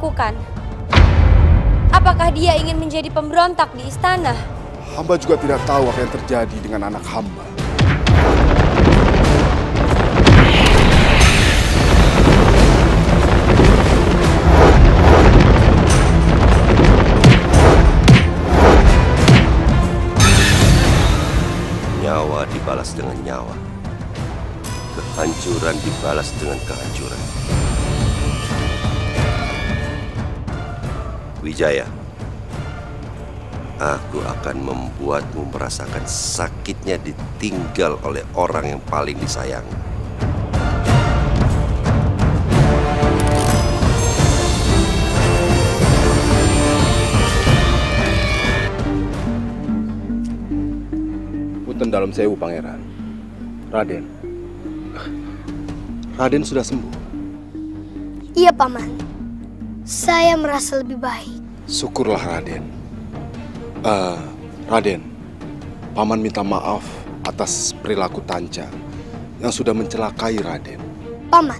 lakukan? Apakah dia ingin menjadi pemberontak di istana? Hamba juga tidak tahu apa yang terjadi dengan anak hamba. Nyawa dibalas dengan nyawa. Kehancuran dibalas dengan kehancuran. Wijaya, aku akan membuatmu merasakan sakitnya ditinggal oleh orang yang paling disayang. Punten dalam sewu, Pangeran. Raden. Raden sudah sembuh. Iya, Paman. Saya merasa lebih baik. Syukurlah, Raden. Eh, Raden, Paman minta maaf atas perilaku Tanca yang sudah mencelakai Raden. Paman,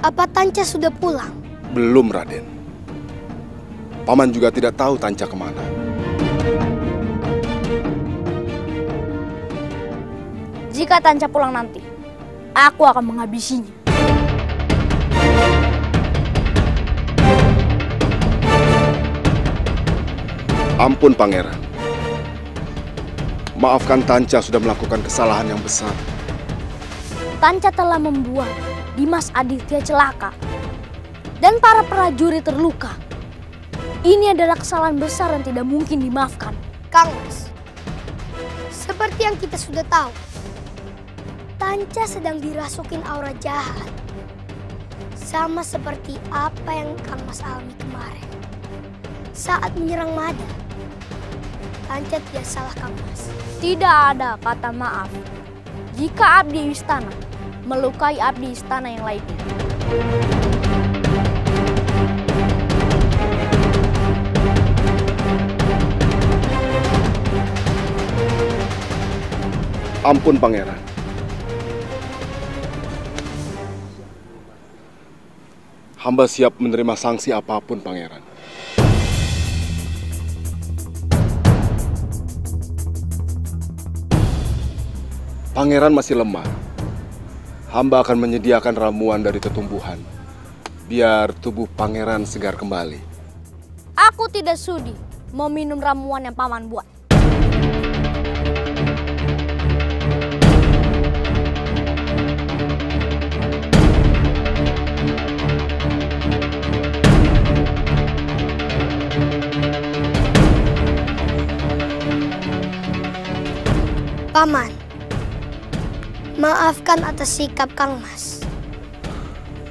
apa Tanca sudah pulang? Belum, Raden. Paman juga tidak tahu Tanca ke mana. Jika Tanca pulang nanti, aku akan menghabisinya. Ampun, Pangeran. Maafkan Tanca sudah melakukan kesalahan yang besar. Tanca telah membuat Dimas Aditya celaka dan para prajurit terluka. Ini adalah kesalahan besar yang tidak mungkin dimaafkan. Kang Mas, seperti yang kita sudah tahu, Tanca sedang dirasukin aura jahat. Sama seperti apa yang Kang Mas alami kemarin. Saat menyerang Mada, Tanca tidak salah Kang Mas. Tidak ada kata maaf jika abdi istana melukai abdi istana yang lainnya. Ampun, Pangeran. Hamba siap menerima sanksi apa pun, Pangeran. Pangeran masih lemah. Hamba akan menyediakan ramuan dari tetumbuhan, biar tubuh pangeran segar kembali. Aku tidak sudi mau minum ramuan yang paman buat. Paman, maafkan atas sikap Kang Mas.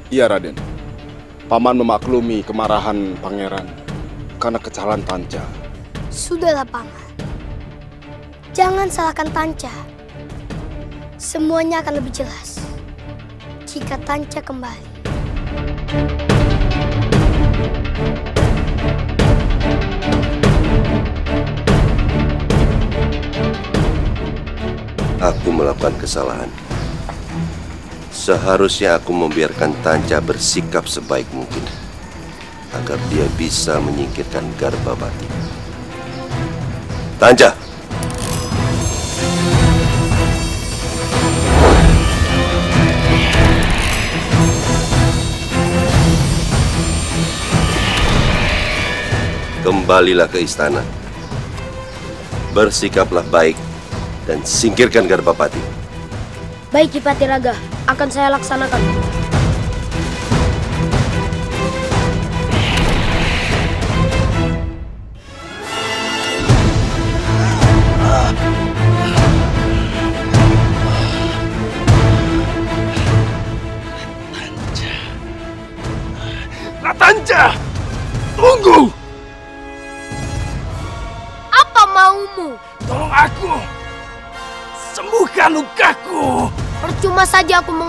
Iya, Raden. Paman memaklumi kemarahan pangeran karena kesalahan Tanca. Sudahlah Paman. Jangan salahkan Tanca. Semuanya akan lebih jelas jika Tanca kembali. Melakukan kesalahan. Seharusnya aku membiarkan Tanca bersikap sebaik mungkin agar dia bisa menyingkirkan Garbabati. Tanca! Kembalilah ke istana. Bersikaplah baik dan singkirkan Garbapati. Baik Kipati Raga, akan saya laksanakan.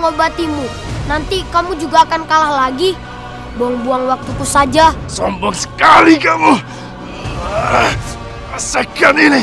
Mengobatimu. Nanti kamu juga akan kalah lagi. Buang-buang waktuku saja. Sombong sekali kamu! Ah, Rasakan ini!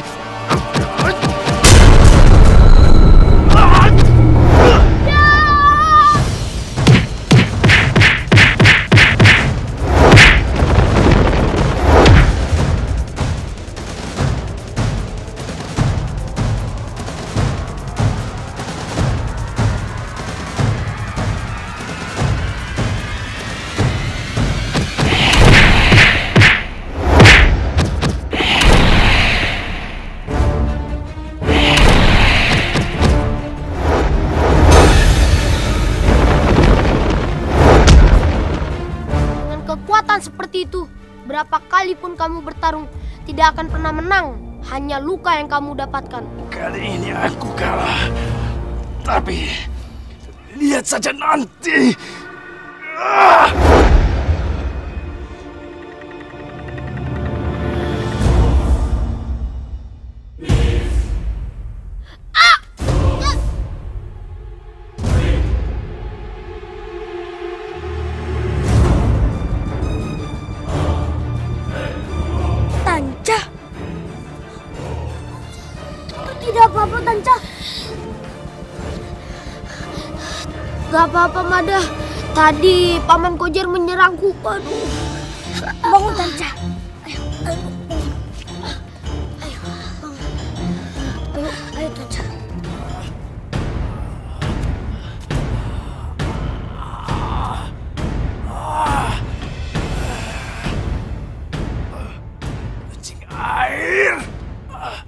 Berapa kali pun kamu bertarung, tidak akan pernah menang. Hanya luka yang kamu dapatkan. Kali ini aku kalah. Tapi lihat saja nanti. Ah! Mada. Tadi Paman Kojar menyerangku. Aduh. Bangun, Tanca. Ayo, ayo Tanca. Kucing air. Ah,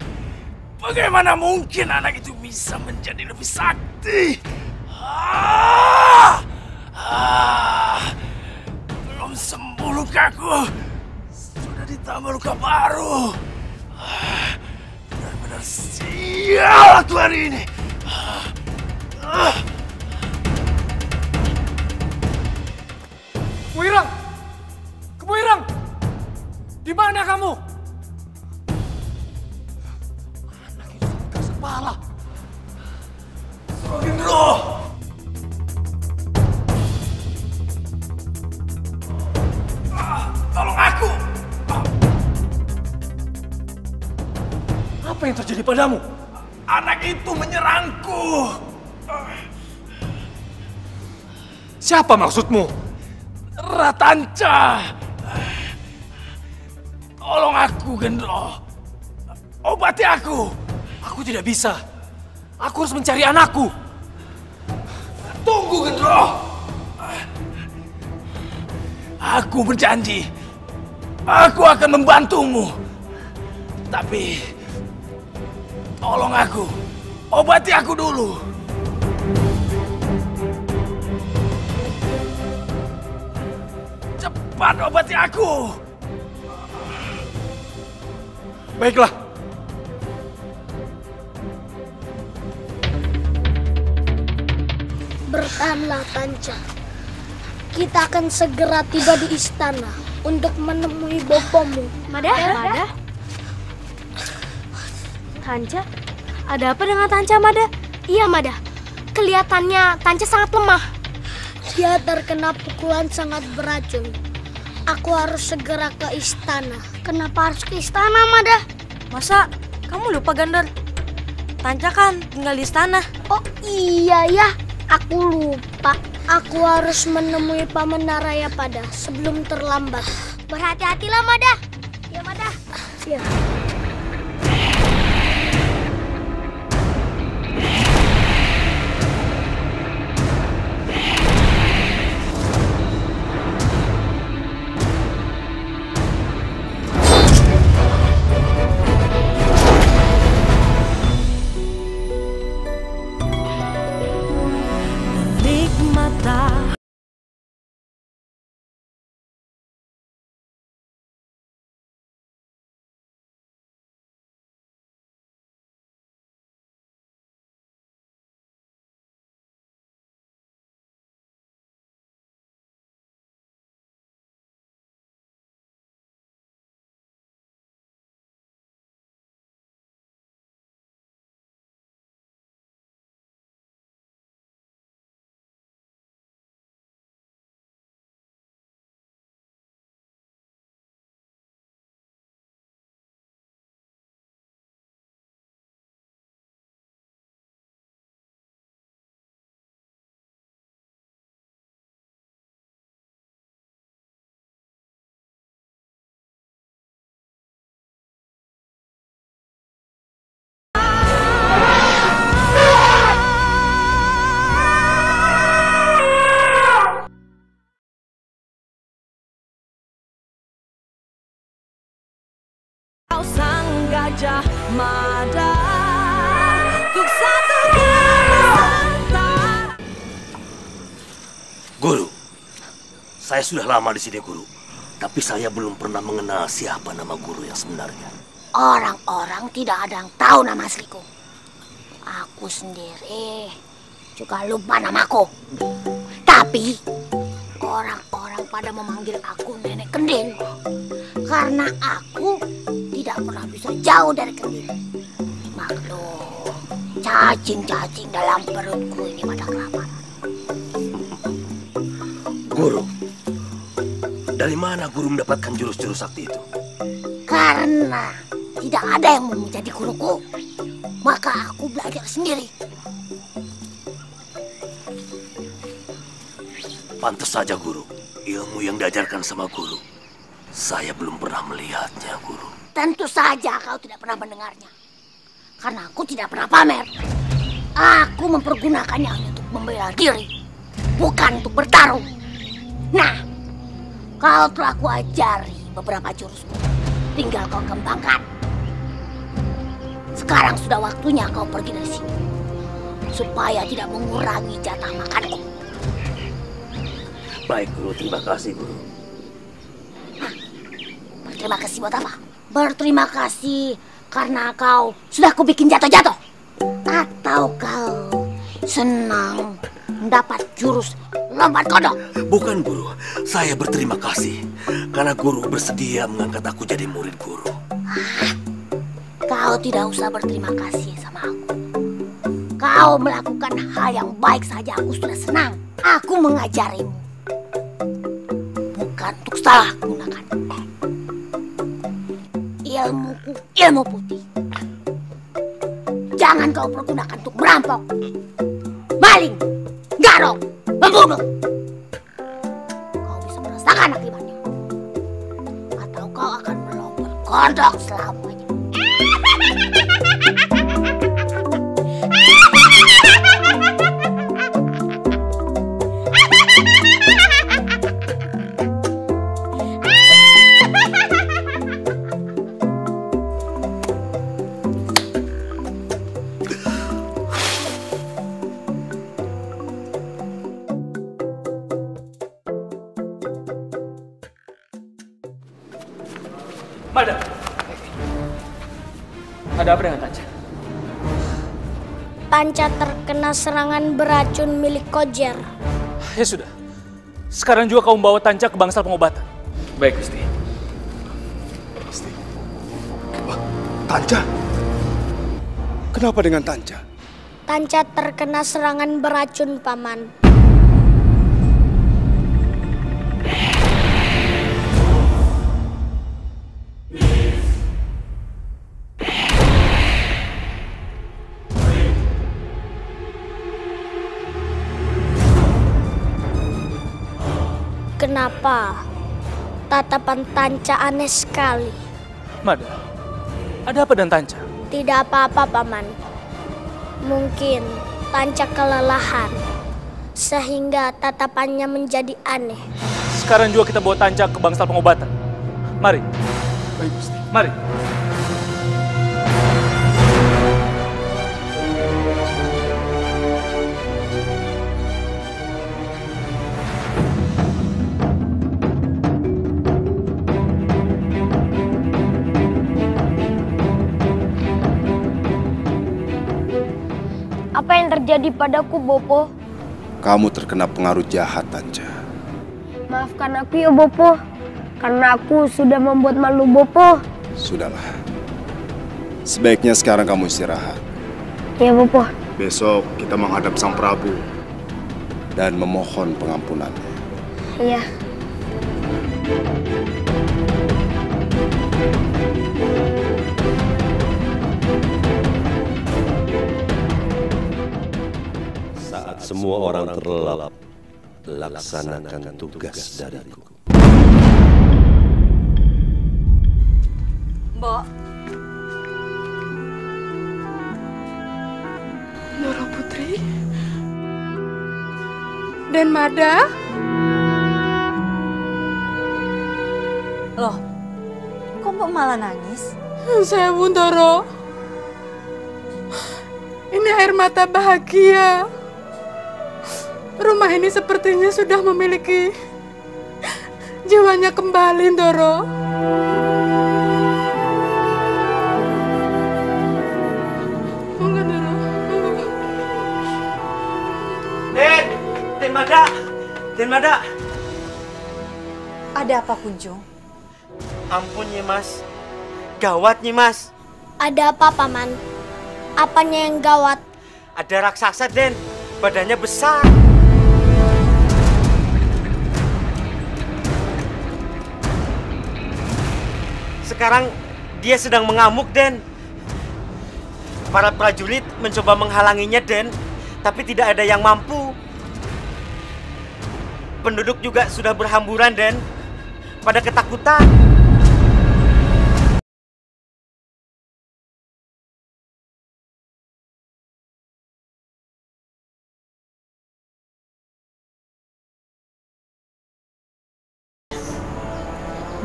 Bagaimana mungkin anak itu bisa menjadi lebih sakti? Aku Siapa maksudmu? Ratanca! Tolong aku, Gendro. Obati aku! Aku tidak bisa. Aku harus mencari anakku. Tunggu, Gendro! Aku berjanji. Aku akan membantumu. Tapi... Tolong aku. Obati aku dulu. Cepat obati aku. Baiklah. Bertahanlah Tanca. Kita akan segera tiba di istana untuk menemui bopomu. Mada? Mada? Tanca? Ada apa dengan Tanca, Mada? Iya, Mada. Kelihatannya Tanca sangat lemah. Dia terkena pukulan sangat beracun. Aku harus segera ke istana. Kenapa harus ke istana, Mada? Masa kamu lupa, Gandar? Tanca kan tinggal di istana. Oh iya ya, aku lupa. Aku harus menemui Paman Naraya pada sebelum terlambat. Berhati-hatilah, Mada. Ya, Mada. Ya. Saya sudah lama di sini, Guru. Tapi saya belum pernah mengenal siapa nama guru yang sebenarnya. Orang-orang tidak ada yang tahu nama asliku. Aku sendiri juga lupa namaku. Tapi orang-orang pada memanggil aku nenek kendil. Karena aku tidak pernah bisa jauh dari kendil. Maklum, cacing-cacing dalam perutku ini pada kelaparan. Guru, dari mana guru mendapatkan jurus-jurus sakti itu? Karena tidak ada yang mau menjadi guruku, maka aku belajar sendiri. Pantas saja guru, ilmu yang diajarkan sama guru. Saya belum pernah melihatnya, guru. Tentu saja kau tidak pernah mendengarnya. Karena aku tidak pernah pamer. Aku mempergunakannya hanya untuk membela diri, bukan untuk bertarung. Nah, kau telah kuajari beberapa jurusku. Tinggal kau kembangkan. Sekarang sudah waktunya kau pergi dari sini. Supaya tidak mengurangi jatah makanku. Baik, guru. Terima kasih, guru. Berterima kasih buat apa? Berterima kasih karena kau sudah kubikin jatuh-jatuh. Atau kau senang mendapat jurus lompat kodok. Bukan, guru. Saya berterima kasih karena guru bersedia mengangkat aku jadi murid guru. Kau tidak usah berterima kasih sama aku. Kau melakukan hal yang baik saja aku sudah senang. Aku mengajarimu. Bukan untuk salah gunakan. Ilmuku, ilmu putih. Jangan kau pergunakan untuk merampok, maling, garong, membunuh. Kau bisa merasakan akibatnya. Atau kau akan melompat kodok selamanya. Ada apa dengan Tanca? Tanca terkena serangan beracun milik Kojer. Ya sudah. Sekarang juga kau membawa Tanca ke bangsal pengobatan. Baik, Gusti. Tanca? Kenapa dengan Tanca? Tanca terkena serangan beracun, Paman. Kenapa tatapan Tanca aneh sekali? Mada, ada apa dengan Tanca? Tidak apa-apa, Paman. Mungkin Tanca kelelahan, sehingga tatapannya menjadi aneh. Sekarang juga kita bawa Tanca ke bangsal pengobatan. Mari. Baik. Mari. Terjadi padaku, Bopo? Kamu terkena pengaruh jahat, Tanca. Maafkan aku ya, Bopo. Karena aku sudah membuat malu Bopo. Sudahlah. Sebaiknya sekarang kamu istirahat. Ya, Bopo. Besok kita menghadap Sang Prabu dan memohon pengampunan. Iya. Saat semua orang terlelap, laksanakan tugas dariku. Mbok, Noro Putri. Dan Mada. Loh, kok Mbok malah nangis? saya Buntoro ini air mata bahagia rumah ini sepertinya sudah memiliki jiwanya kembali, Ndoro. Enggak, Ndoro. Enggak. Den, Den Mada, Den Mada. Ada apa Kunjung? Ampun Nyimas, gawat Nyimas. Ada apa, Paman? Apanya yang gawat? Ada raksasa Den, badannya besar. Sekarang dia sedang mengamuk Den. Para prajurit mencoba menghalanginya Den, tapi tidak ada yang mampu. Penduduk juga sudah berhamburan Den, pada ketakutan.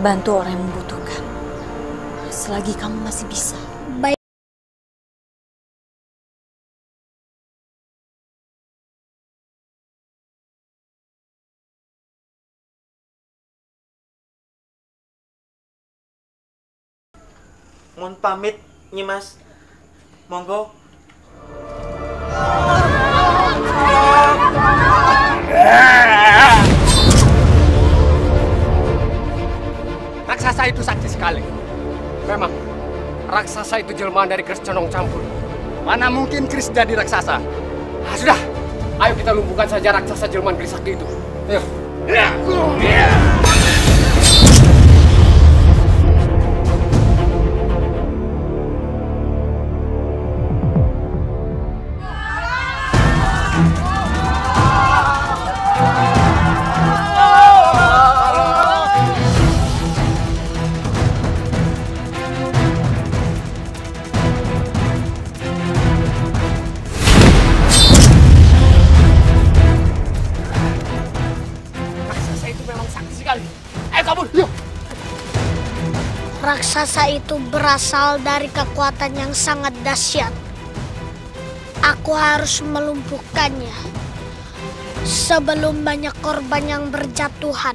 Bantu orang yang. Selagi kamu masih bisa. Baik. Mohon pamit, Nyimas. Monggo. Raksasa itu sakti sekali. Memang, raksasa itu jelmaan dari keris condong campur. Mana mungkin keris jadi raksasa? Ah, sudah, ayo kita lumpuhkan saja raksasa jelmaan keris sakti itu. Ayo. Raksasa Raksasa itu berasal dari kekuatan yang sangat dahsyat. Aku harus melumpuhkannya sebelum banyak korban yang berjatuhan.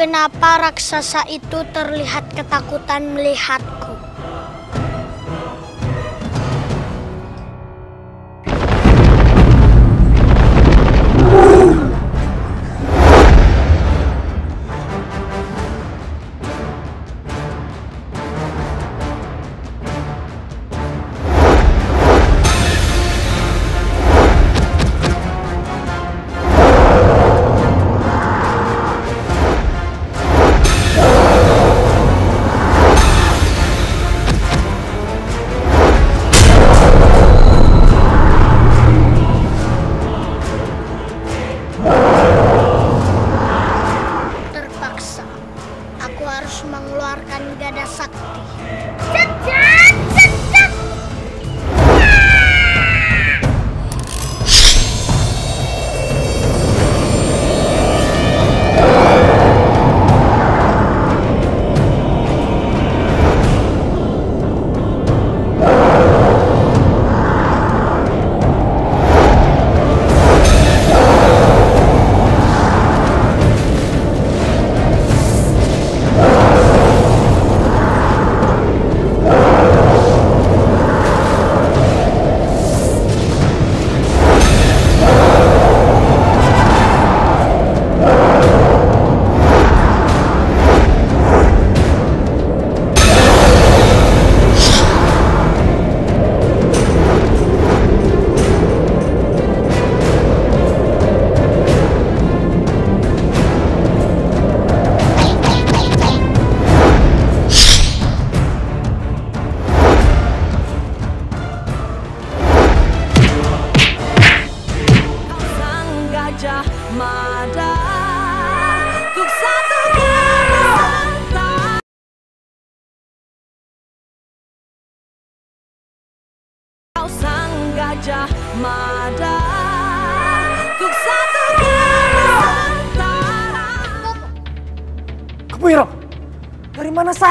Kenapa raksasa itu terlihat ketakutan melihatku?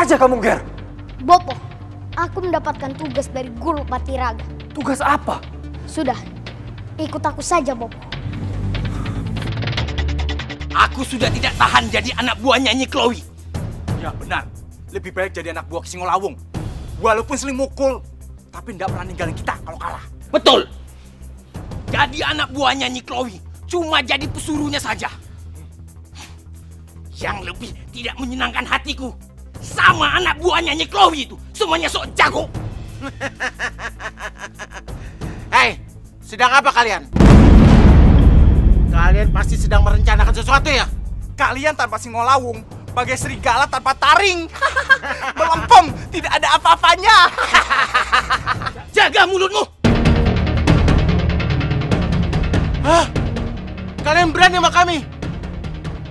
Saja kamu, Ger? Bopo, aku mendapatkan tugas dari Guru Patiraga. Tugas apa? Sudah, ikut aku saja, Bopo. Aku sudah tidak tahan jadi anak buahnya Nyi Chloe. Ya benar, lebih baik jadi anak buah Singolawung. Walaupun sering mukul, tapi tidak pernah ninggalin kita kalau kalah. Betul. Jadi anak buahnya Nyi Chloe cuma jadi pesuruhnya saja. Yang lebih tidak menyenangkan hatiku sama anak buahnya Nyi Chloe itu. Semuanya sok jago. Hei, sedang apa kalian? Kalian pasti sedang merencanakan sesuatu ya? Kalian tanpa singolawung, bagai serigala tanpa taring. Melempem, tidak ada apa-apanya. Jaga mulutmu. Hah? Kalian berani sama kami?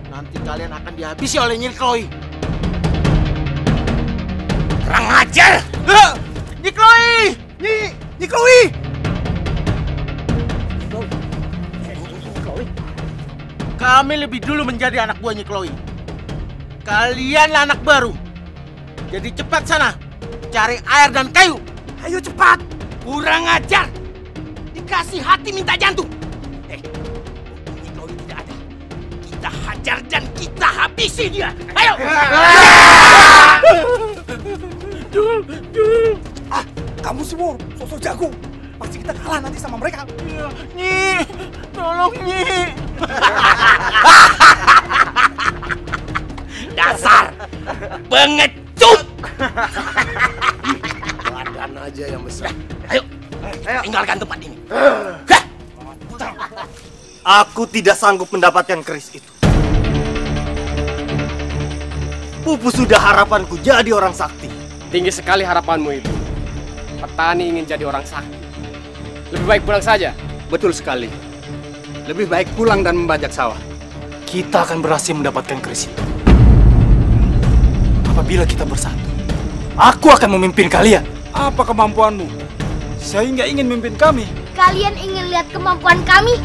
Nanti kalian akan dihabisi oleh Nyi Chloe. Kurang ajar. Nyi Chloe! Nyi, Nyi Chloe! Kami lebih dulu menjadi anak buahnya Chloe. Kalianlah anak baru. Jadi cepat sana, cari air dan kayu. Ayo cepat. Kurang ajar. Dikasih hati minta jantung. Eh, ini Chloe tidak ada. Kita hajar dan kita habisi dia. Ayo. Jul, Jul. Ah, kamu semua sosok jago. Pasti kita kalah nanti sama mereka. Nyi, tolong Nyi. Dasar pengecut. Badan aja yang besar. Ayo, tinggalkan tempat ini. Aku tidak sanggup mendapatkan keris itu. Pupu sudah harapanku jadi orang sakti. Tinggi sekali harapanmu itu. Petani ingin jadi orang sakti. Lebih baik pulang saja. Betul sekali. Lebih baik pulang dan membajak sawah. Kita akan berhasil mendapatkan keris itu. Apabila kita bersatu, aku akan memimpin kalian. Apa kemampuanmu? Saya nggak ingin memimpin kami. Kalian ingin lihat kemampuan kami?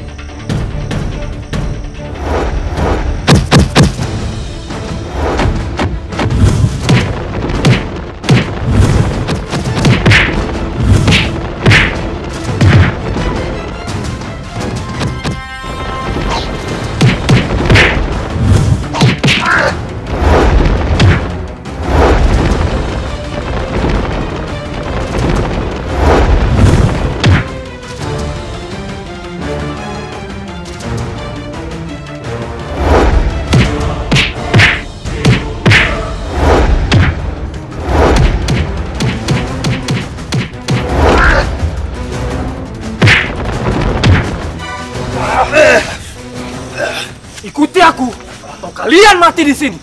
Kalian mati di sini.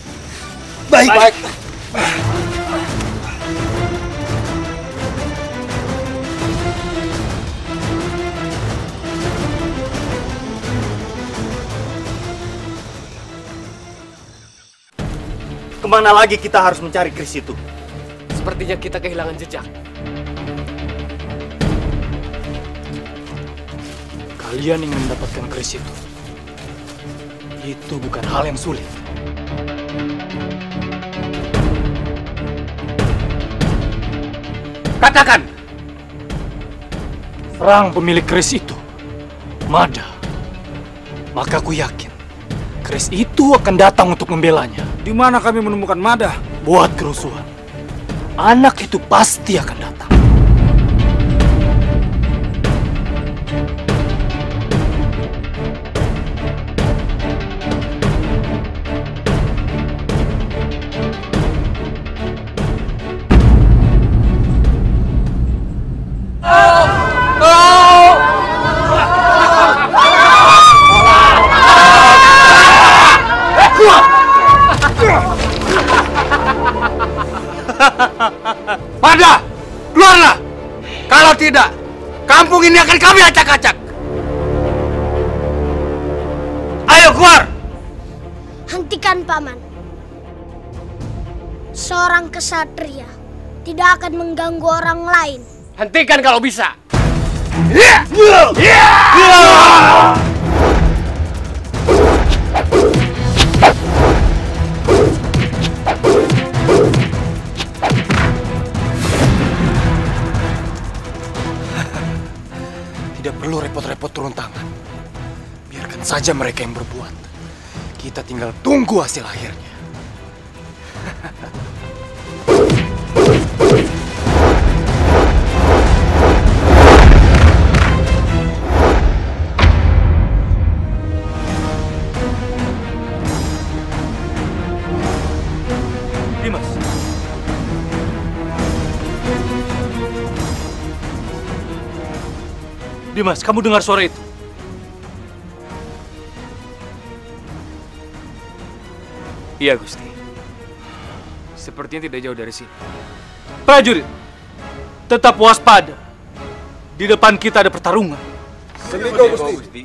Baik. Baik. Ke mana lagi kita harus mencari keris itu? Sepertinya kita kehilangan jejak. Kalian ingin mendapatkan keris itu. Itu bukan hal yang sulit. Katakan. Serang pemilik keris itu. Mada. Maka aku yakin keris itu akan datang untuk membelanya. Di mana kami menemukan Mada? Buat kerusuhan. Anak itu pasti akan datang. paman. Seorang kesatria tidak akan mengganggu orang lain. Hentikan kalau bisa. Tidak perlu repot-repot turun tangan. Biarkan saja mereka yang berbuat. Kita tinggal tunggu hasil akhirnya. Dimas. Kamu dengar suara itu? Iya, Gusti. Sepertinya tidak jauh dari sini. Prajurit, tetap waspada. Di depan kita ada pertarungan. Sendiko, Gusti.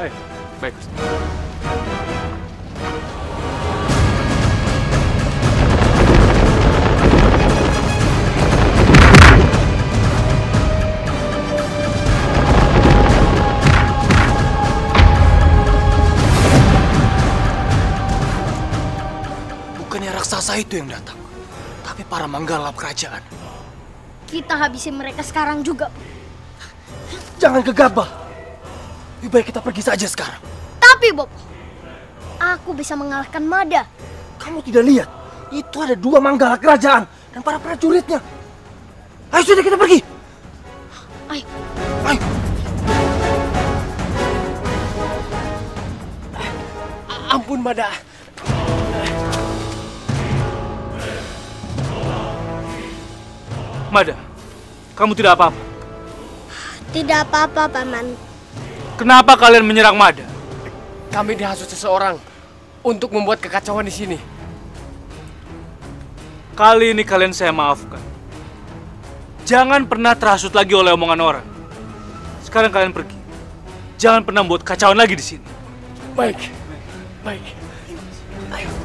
Eh, baik, Gusti. Raksasa itu yang datang, tapi para manggala kerajaan. Kita habisi mereka sekarang juga. Jangan gegabah. Lebih baik kita pergi saja sekarang. Tapi Bob, aku bisa mengalahkan Mada. Kamu tidak lihat? Itu ada dua manggala kerajaan dan para prajuritnya. Ayo sudah kita pergi. Ayo. Ayo. Ampun, Mada. Mada, kamu tidak apa-apa. Tidak apa-apa, Paman. Kenapa kalian menyerang Mada? Kami dihasut seseorang untuk membuat kekacauan di sini. Kali ini kalian saya maafkan. Jangan pernah terhasut lagi oleh omongan orang. Sekarang kalian pergi. Jangan pernah membuat kacauan lagi di sini. Baik. Baik. Ayo.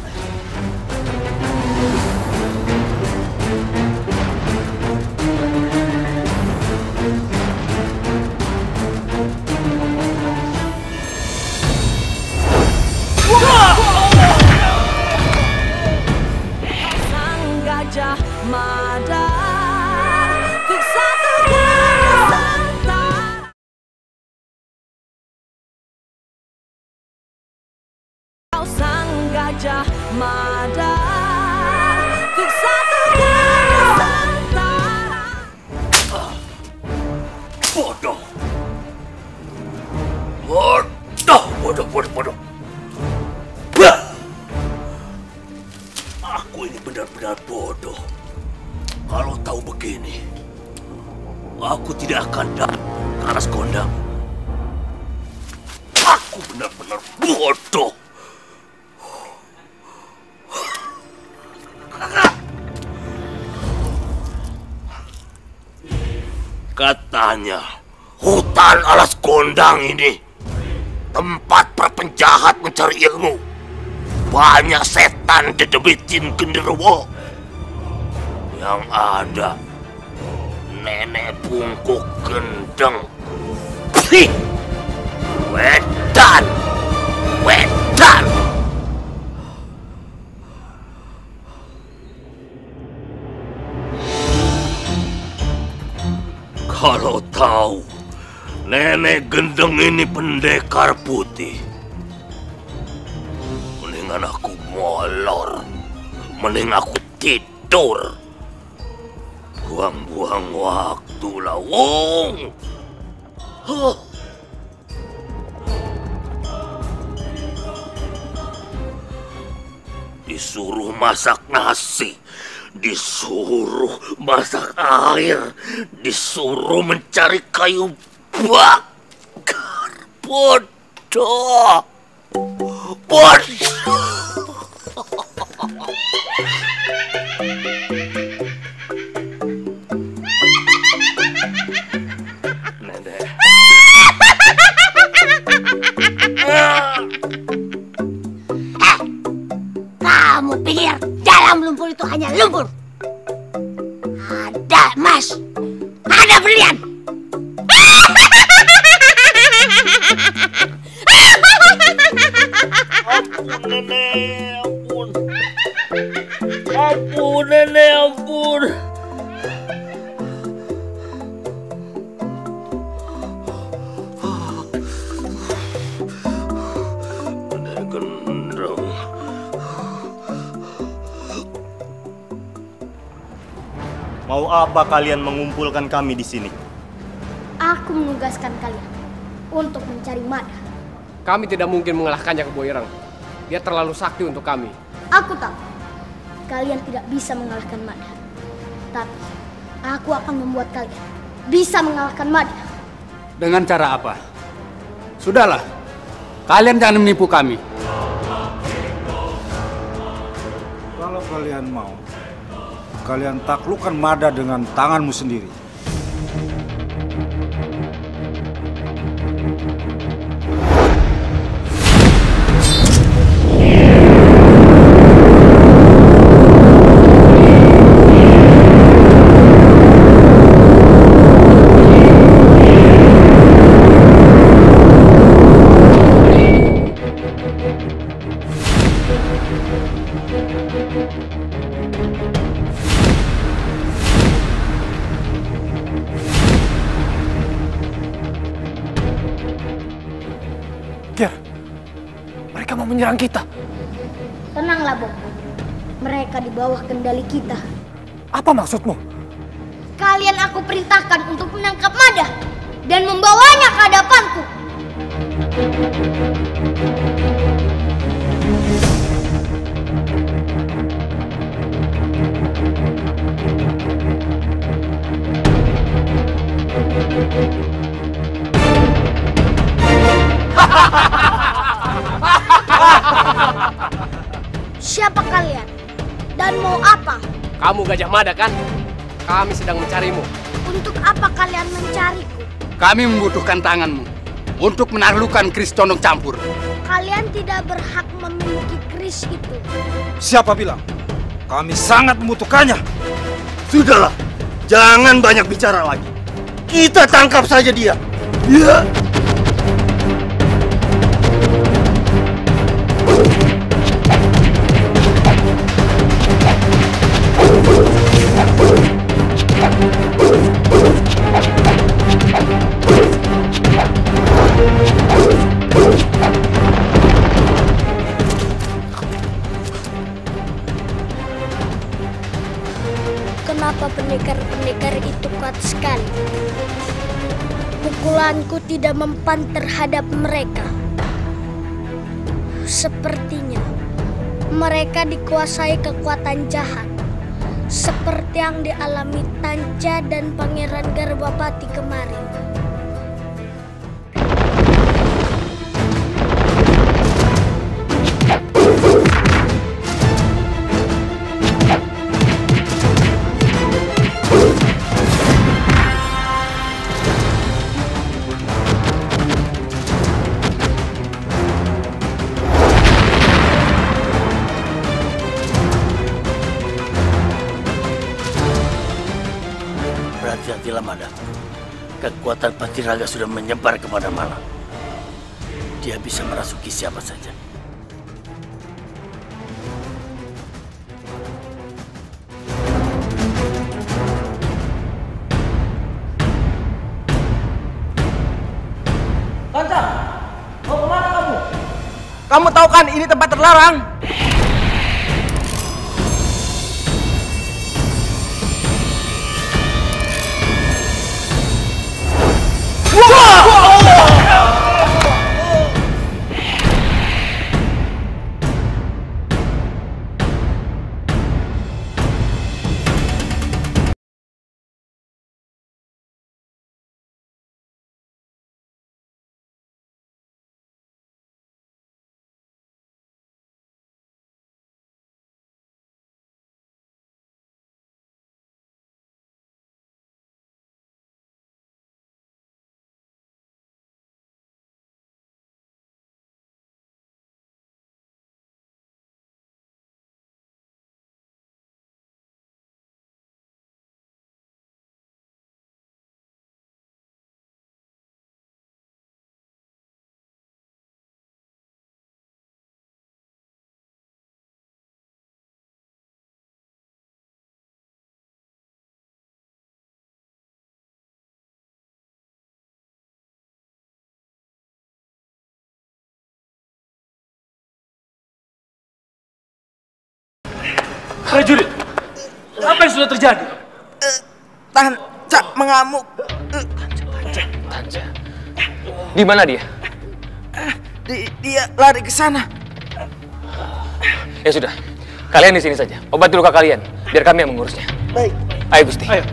Gajah mada Ku satukan Nusantara Bodoh. Bodoh, bodoh, bodoh, bodoh. Aku ini benar-benar bodoh. Kalau tahu begini, aku tidak akan datang ke aras kondang. Aku benar-benar bodoh. Katanya, hutan alas kondang ini tempat para penjahat mencari ilmu. Banyak setan dedebitin genderuwo. Yang ada nenek bungkuk gendeng. Wedan! Wedan! Kalau tahu nenek gendeng ini pendekar putih, mendingan aku molor, mending aku tidur, buang-buang waktu lah, wong. Huh. Disuruh masak nasi, disuruh masak air, disuruh mencari kayu bakar. Bodoh. Bodoh. kalian mengumpulkan kami di sini? Aku menugaskan kalian untuk mencari Mada. Kami tidak mungkin mengalahkannya ke Boirang. Dia terlalu sakti untuk kami. Aku tahu kalian tidak bisa mengalahkan Mada. Tapi aku akan membuat kalian bisa mengalahkan Mada. Dengan cara apa? Sudahlah, kalian jangan menipu kami. Kalau kalian mau, kalian taklukkan Mada dengan tanganmu sendiri. Mereka di bawah kendali kita. Apa maksudmu? Kalian aku perintahkan untuk menangkap Mada dan membawanya ke hadapanku. Siapa kalian? Dan mau apa? Kamu Gajah Mada kan? Kami sedang mencarimu. Untuk apa kalian mencariku? Kami membutuhkan tanganmu untuk menaklukkan Kris Condong Campur. Kalian tidak berhak memiliki keris itu. Siapa bilang? Kami sangat membutuhkannya. Sudahlah, jangan banyak bicara lagi. Kita tangkap saja dia. Ya. Kenapa Pukulanku tidak mempan terhadap mereka. Sepertinya mereka dikuasai kekuatan jahat. Seperti yang dialami Tanca dan Pangeran Garbapati kemarin. Berhati-hatilah Mada. Kekuatan Patiraga sudah menyebar ke mana-mana. Dia bisa merasuki siapa saja. Kanca, mau ke mana kamu? Kamu tahu kan ini tempat terlarang? Whoa! Prajurit, apa yang sudah terjadi? Tanca mengamuk. Di mana dia? Di- dia lari ke sana. Ya sudah, kalian di sini saja. Obati luka kalian, biar kami yang mengurusnya. Baik. Ayo Gusti. Ayo.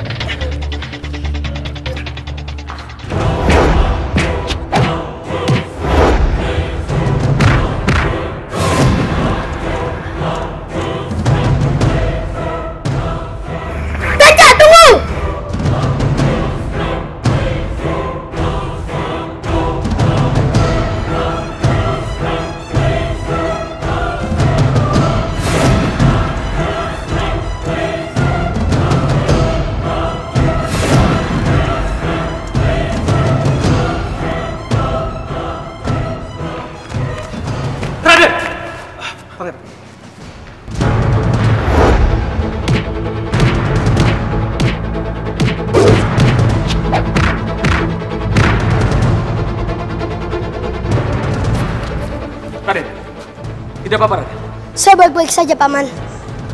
Apa-apa Raden. Saya baik-baik saja, Paman.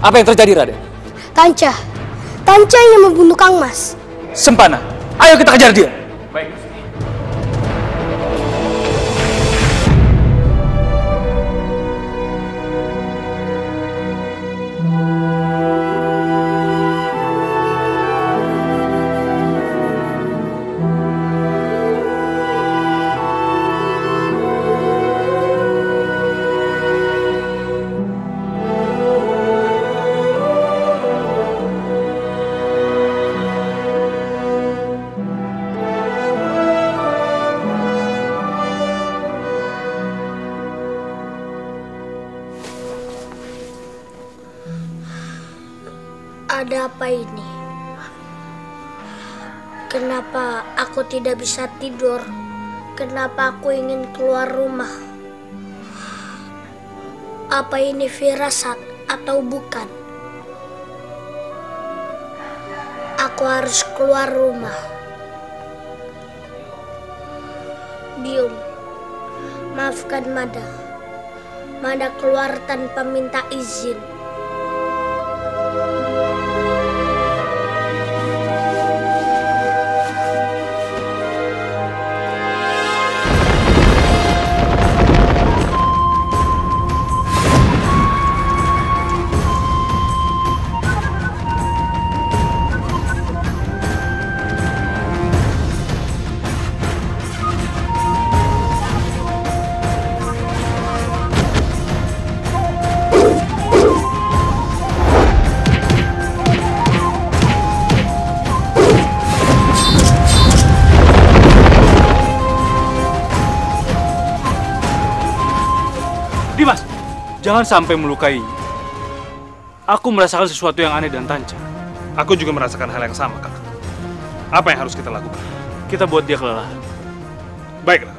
Apa yang terjadi, Raden? Tanca. Tanca yang membunuh Kang Mas. Sempana, ayo kita kejar dia. Tidur? Kenapa aku ingin keluar rumah? Apa ini firasat atau bukan? Aku harus keluar rumah. Bium, maafkan Mada. Mada keluar tanpa minta izin. Jangan sampai melukai. Aku merasakan sesuatu yang aneh dan Tanca. Aku juga merasakan hal yang sama, Kak. Apa yang harus kita lakukan? Kita buat dia kelelahan. Baiklah.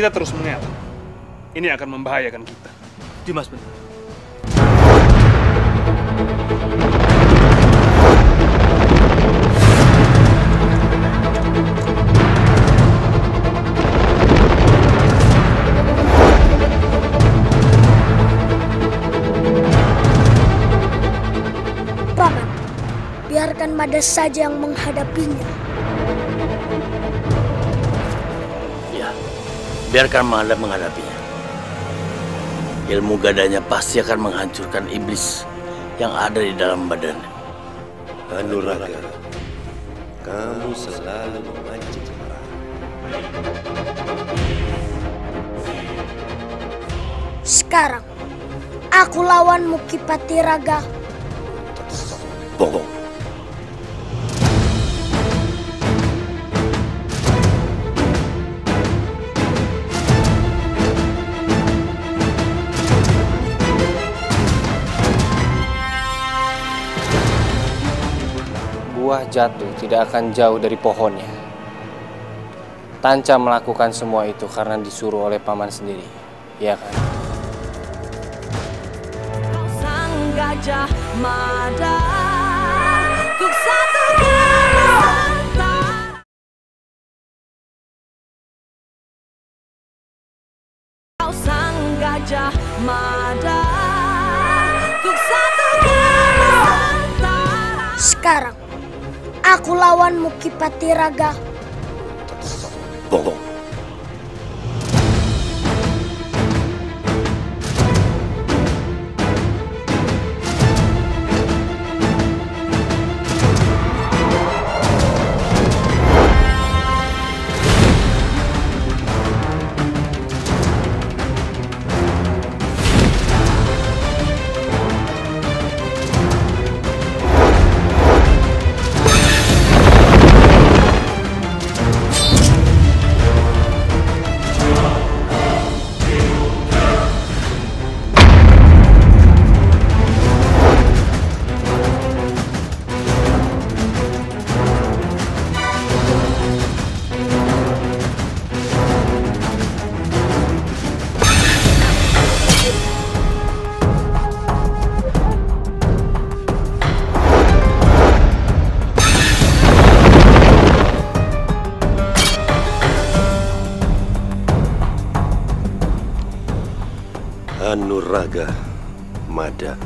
Kita terus mengelak, ini akan membahayakan kita. Dimas benar. Paman, biarkan Mada saja yang menghadapinya. Biarkan Mada menghadapinya. Ilmu gadanya pasti akan menghancurkan iblis yang ada di dalam badannya. Anuraga, kamu selalu memancing marah. Sekarang, aku lawanmu Kipati Raga. Bongong. Jatuh tidak akan jauh dari pohonnya. Tanca melakukan semua itu karena disuruh oleh paman sendiri, ya kan? Sang gajah mada satu Kau sang gajah mada satu Sekarang, aku lawanmu Kipati Raga. Anuraga Mada.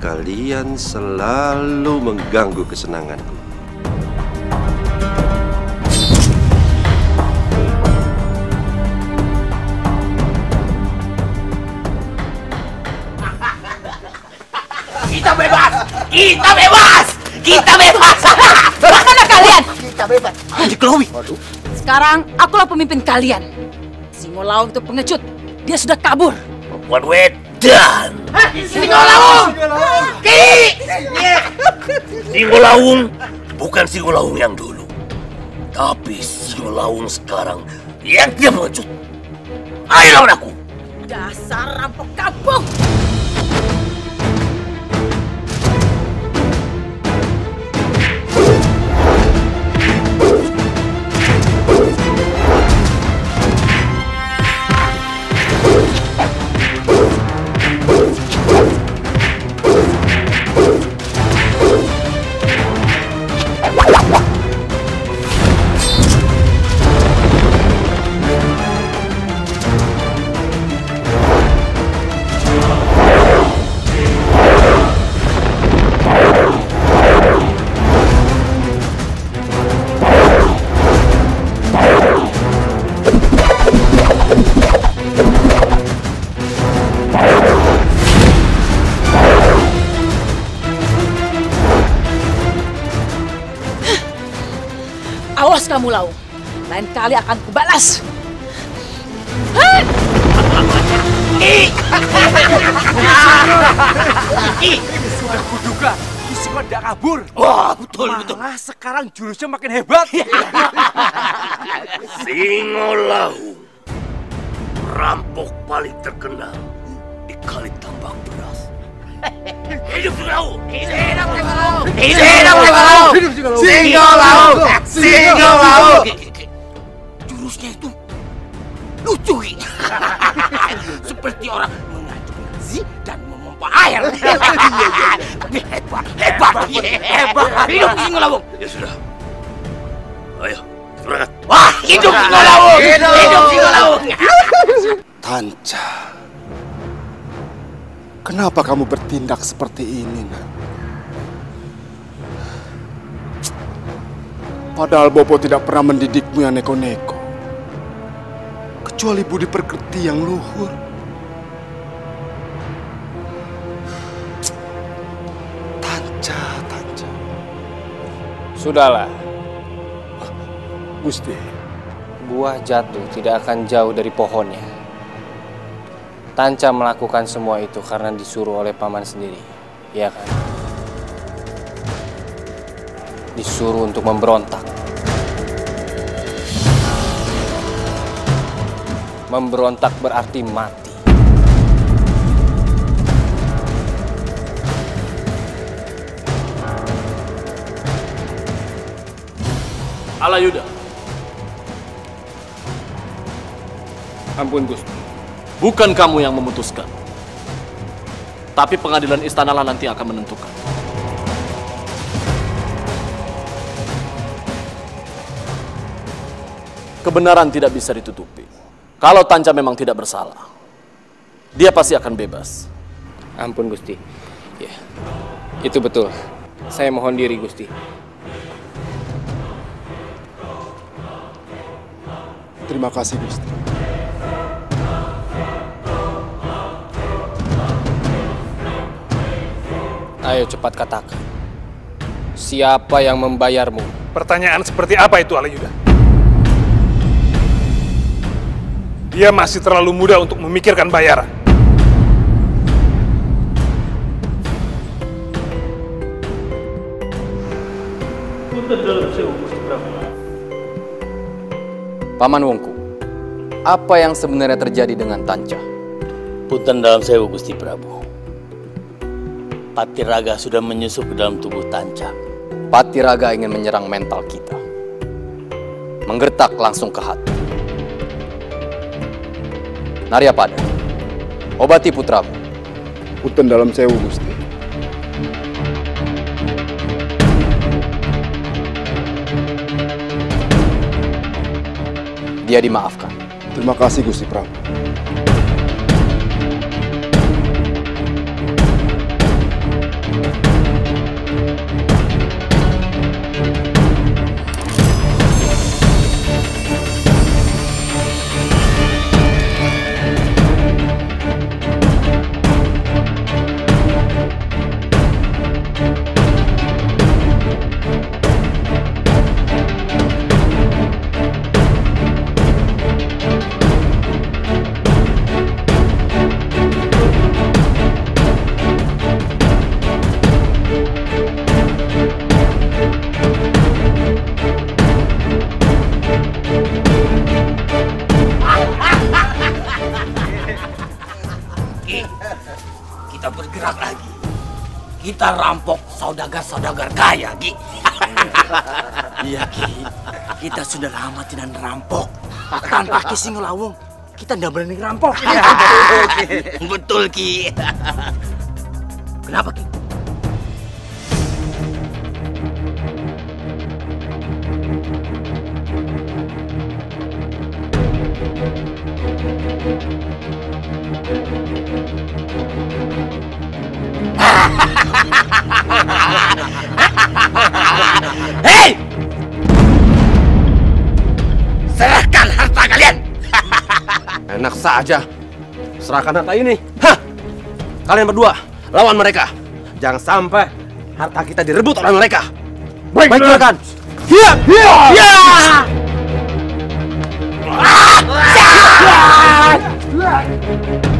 Kalian selalu mengganggu kesenanganku. Kita bebas! Kita bebas! Kita bebas! Mana kalian? Kita bebas. Haji Chloe. Sekarang akulah pemimpin kalian. Singo Lawang itu pengecut. Dia sudah kabur. Buat wedan. Singo Lawang! Ki! Singo Lawung bukan Singo Lawung yang dulu. Tapi Singo Lawung sekarang yang dia pengecut. Ayo lawan aku. Dasar rampok kampung. Kali akan kubalas. Sudah kuduga, Kusiko tidak kabur. Wah, betul, Malah betul. sekarang jurusnya makin hebat. Singo Lawung. Perampok paling terkenal di kali tambak beras. Hidup Singo Lawung! Hidup Singo Lawung! Hidup Singo Lawung! Hidup lucu. Seperti orang mengadu nasi dan memompa air. Tapi hebat, hebat, hebat. Hidup Singo Lawung! Ya sudah. Ayo, berangkat. Wah, hidup Singo Lawung! Hidup Singo Lawung! Tanca. Kenapa kamu bertindak seperti ini, nak? Padahal Bopo tidak pernah mendidikmu yang neko-neko. Kecuali budi pekerti yang luhur. Tanca, Tanca. Sudahlah, Gusti. buah jatuh tidak akan jauh dari pohonnya. Tanca melakukan semua itu karena disuruh oleh paman sendiri, ya kan? Disuruh untuk memberontak. Memberontak berarti mati. Alayuda. Ampun Gusti. Bukan kamu yang memutuskan. Tapi pengadilan istana lah nanti akan menentukan. Kebenaran tidak bisa ditutupi. Kalau Tanca memang tidak bersalah, dia pasti akan bebas. Ampun Gusti. Ya, itu betul. Saya mohon diri Gusti. Terima kasih Gusti. Ayo cepat katakan. Siapa yang membayarmu? Pertanyaan seperti apa itu Alayuda? Dia masih terlalu muda untuk memikirkan bayaran. Paman Wongku, apa yang sebenarnya terjadi dengan Tanca? Punten dalam sewu Gusti Prabu. Patiraga sudah menyusup ke dalam tubuh Tanca. Patiraga ingin menyerang mental kita. Menggertak langsung ke hati. Narya pada. Obati putramu. Punten dalam sewu Gusti. Dia dimaafkan. Terima kasih Gusti Prabu. Kita rampok saudagar-saudagar kaya, Ki. Iya, Ki. Kita sudah lama tidak merampok. Tanpa Ki Singolawung, kita tidak berani rampok. Betul, Ki. Kenapa, Ki? Hei! Enak saja. Serahkan harta ini. Hah! Kalian berdua, lawan mereka. Jangan sampai harta kita direbut oleh mereka. Baik, Baik silakan. Hiya! Hiya! Hiya! Ah! Ah! Ah! Ah! Ah!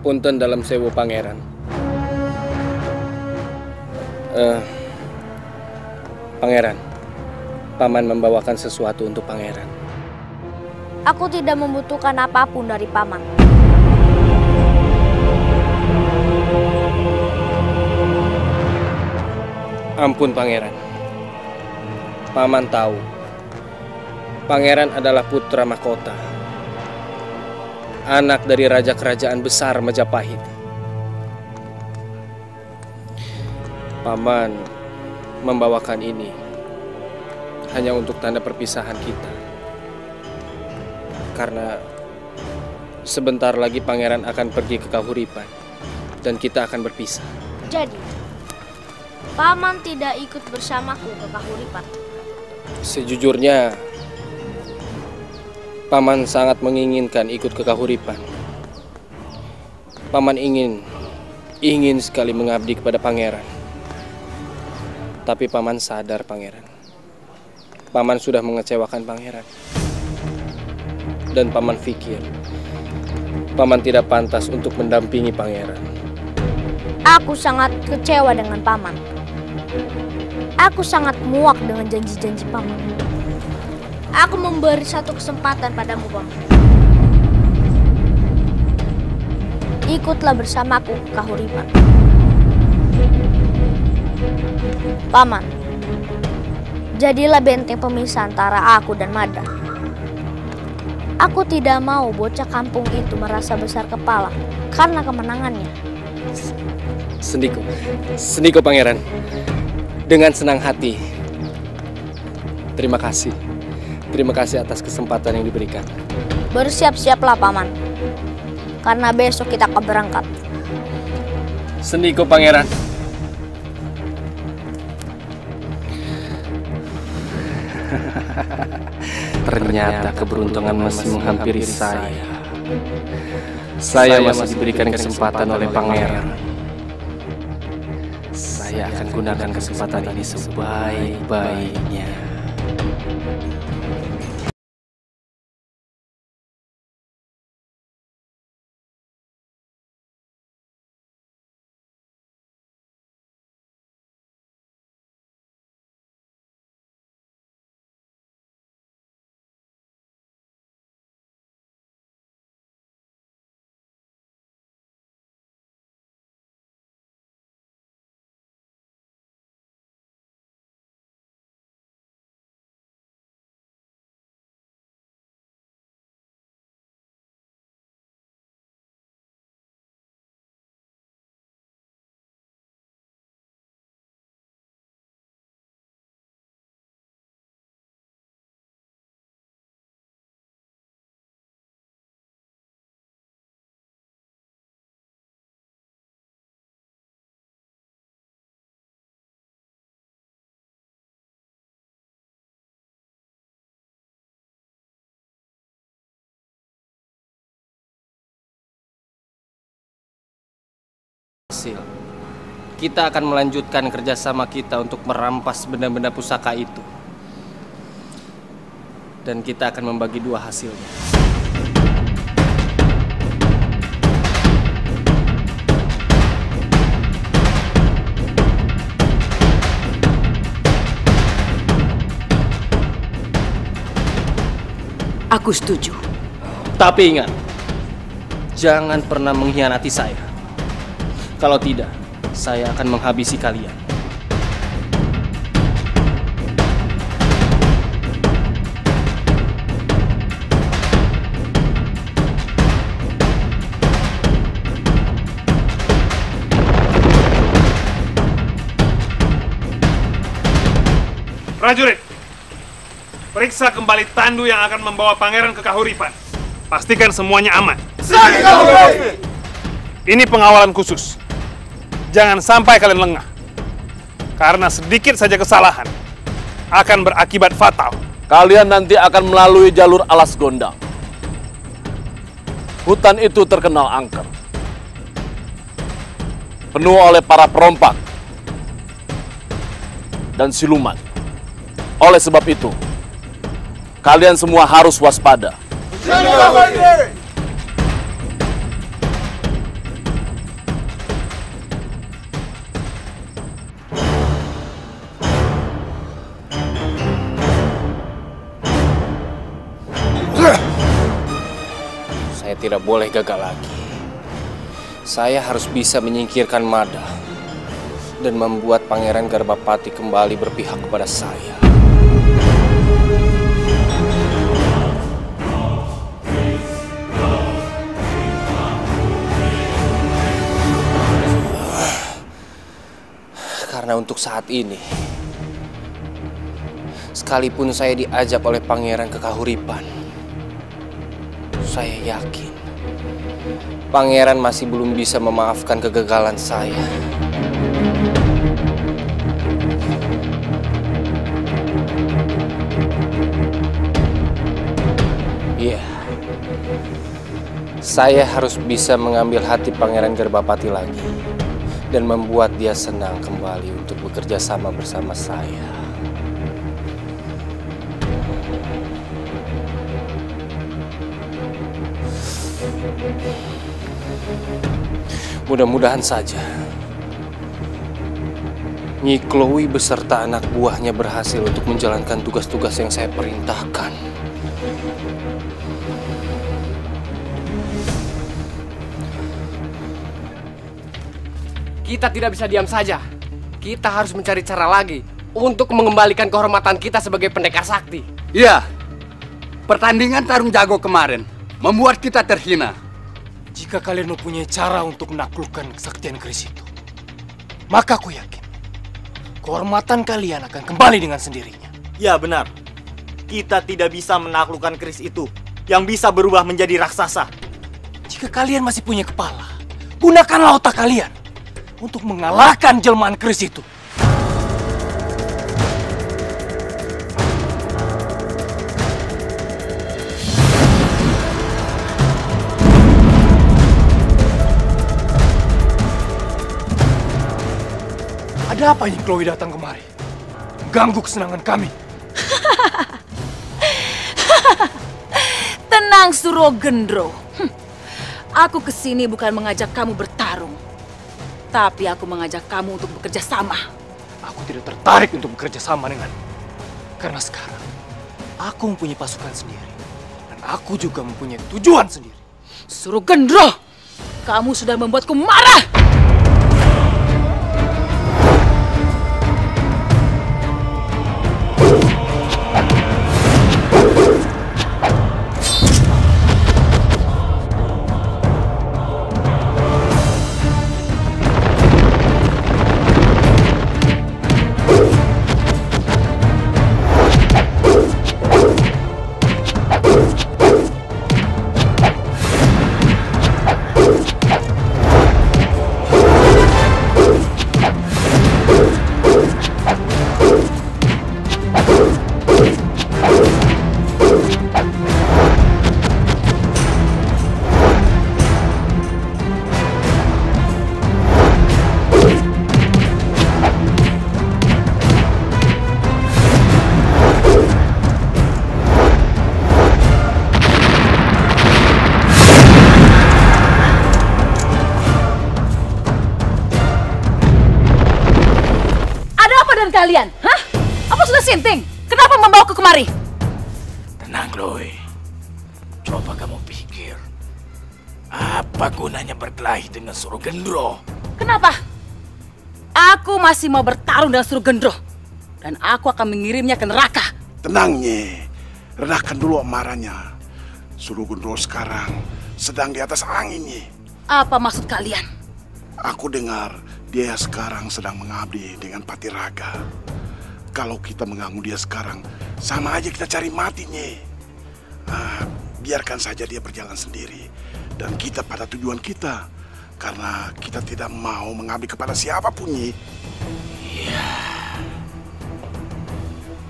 Punten dalam sewu pangeran. Pangeran, paman membawakan sesuatu untuk pangeran. Aku tidak membutuhkan apa pun dari paman. Ampun pangeran. Paman tahu. Pangeran adalah putra mahkota. Anak dari raja kerajaan besar Majapahit. Paman membawakan ini hanya untuk tanda perpisahan kita. Karena sebentar lagi pangeran akan pergi ke Kahuripan dan kita akan berpisah. Jadi, paman tidak ikut bersamaku ke Kahuripan. Sejujurnya, Paman sangat menginginkan ikut ke Kahuripan. Paman ingin, ingin sekali mengabdi kepada pangeran. Tapi Paman sadar pangeran. Paman sudah mengecewakan pangeran. Dan Paman pikir, Paman tidak pantas untuk mendampingi pangeran. Aku sangat kecewa dengan paman. Aku sangat muak dengan janji-janji paman. Aku memberi satu kesempatan padamu, paman. Ikutlah bersamaku ke Kahuripan. Paman, jadilah benteng pemisah antara aku dan Mada. Aku tidak mau bocah kampung itu merasa besar kepala karena kemenangannya. Sendiko, Sendiko pangeran. Dengan senang hati. Terima kasih. Terima kasih atas kesempatan yang diberikan. Bersiap-siaplah, paman. Karena besok kita akan berangkat. Sendiko pangeran. Ternyata keberuntungan masih menghampiri saya. Saya masih diberikan kesempatan oleh pangeran. Saya akan gunakan kesempatan ini sebaik-baiknya. Hasil. Kita akan melanjutkan kerjasama kita untuk merampas benda-benda pusaka itu. Dan kita akan membagi dua hasilnya. Aku setuju. Tapi ingat, jangan pernah mengkhianati saya. Kalau tidak, saya akan menghabisi kalian. Prajurit, periksa kembali tandu yang akan membawa pangeran ke Kahuripan. Pastikan semuanya aman. Ini pengawalan khusus. Jangan sampai kalian lengah. Karena sedikit saja kesalahan akan berakibat fatal. Kalian nanti akan melalui jalur alas gondang. Hutan itu terkenal angker. Penuh oleh para perompak. dan siluman. Oleh sebab itu, kalian semua harus waspada. Tidak boleh gagal lagi. Saya harus bisa menyingkirkan Mada dan membuat Pangeran Garbapati kembali berpihak kepada saya. Karena untuk saat ini, sekalipun saya diajak oleh Pangeran ke Kahuripan, saya yakin Pangeran masih belum bisa memaafkan kegagalan saya. Iya. Saya harus bisa mengambil hati Pangeran Gerbapati lagi dan membuat dia senang kembali untuk bekerja sama bersama saya. Mudah-mudahan saja Nyi Chloe beserta anak buahnya berhasil untuk menjalankan tugas-tugas yang saya perintahkan. Kita tidak bisa diam saja. Kita harus mencari cara lagi untuk mengembalikan kehormatan kita sebagai pendekar sakti. Iya. Pertandingan tarung jago kemarin membuat kita terhina. Jika kalian mempunyai cara untuk menaklukkan kesaktian keris itu, maka aku yakin kehormatan kalian akan kembali dengan sendirinya. Ya benar. Kita tidak bisa menaklukkan keris itu yang bisa berubah menjadi raksasa. Jika kalian masih punya kepala, gunakanlah otak kalian untuk mengalahkan jelmaan keris itu. Ada apa yang Chloe datang kemari? Ganggu kesenangan kami. Tenang Surogendro. Hm. Aku ke sini bukan mengajak kamu bertarung. Tapi aku mengajak kamu untuk bekerja sama. Aku tidak tertarik untuk bekerja sama dengan Karena sekarang aku mempunyai pasukan sendiri. Dan aku juga mempunyai tujuan sendiri. Surogendro, kamu sudah membuatku marah. Dengan Surugendro? Kenapa? Aku masih mau bertarung dengan Surugendro. Dan aku akan mengirimnya ke neraka. Tenang, Nye. Redahkan dulu amarahnya. Suruh Gendro sekarang sedang di atas angin, Nye. Apa maksud kalian? Aku dengar dia sekarang sedang mengabdi dengan Patiraga. Kalau kita mengganggu dia sekarang, sama aja kita cari mati, Nye. Ah, biarkan saja dia berjalan sendiri. Dan kita pada tujuan kita. Karena kita tidak mau mengabdi kepada siapa pun, Nye.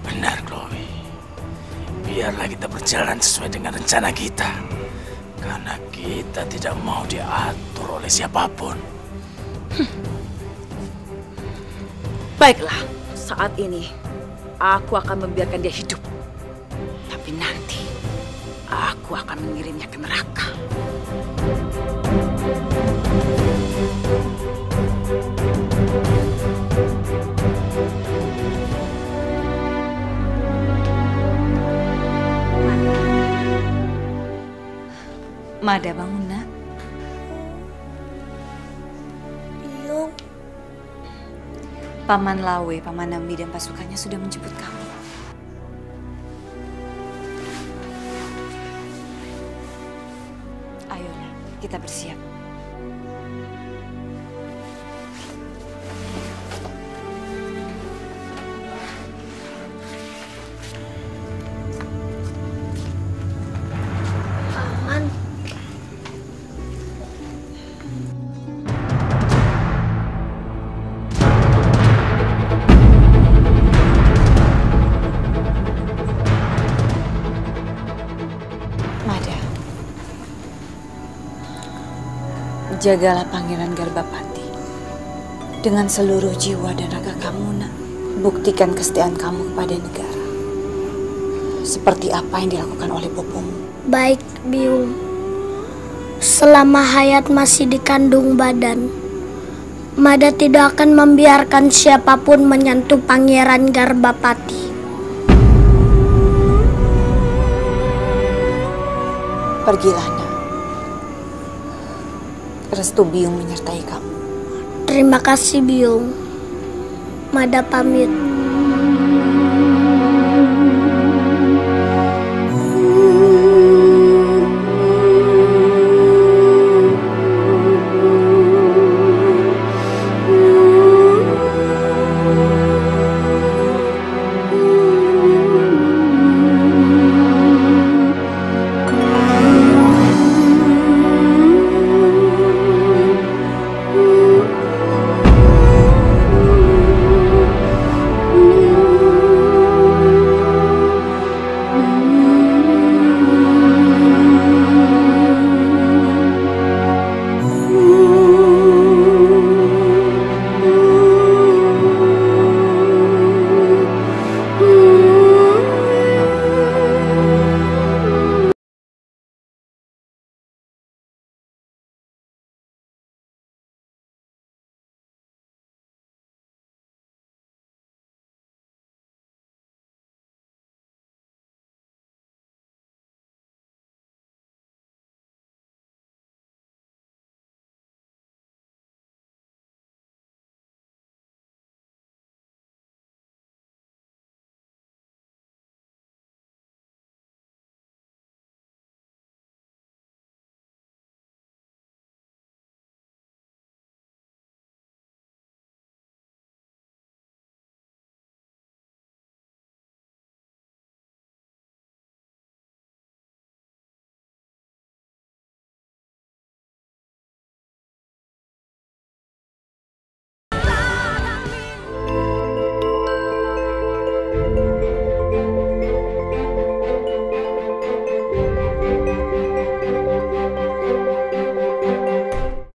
Benar, Chloe. Biarlah kita berjalan sesuai dengan rencana kita. Karena kita tidak mau diatur oleh siapa pun. Baiklah, saat ini aku akan membiarkan dia hidup. Tapi nanti aku akan mengirimnya ke neraka. Mada bangun nak. Biung, Paman Lawe, Paman Nambi dan pasukannya sudah menjemput kamu. Jagalah Pangeran Garbapati. Dengan seluruh jiwa dan raga kamu, nak. Buktikan kesetiaan kamu kepada negara. Seperti apa yang dilakukan oleh bopomu. Baik, Biung. Selama hayat masih dikandung badan, Mada tidak akan membiarkan siapa pun menyentuh Pangeran Garbapati. Pergilah. Restu Biung menyertai kamu. Terima kasih, Biung. Mada pamit.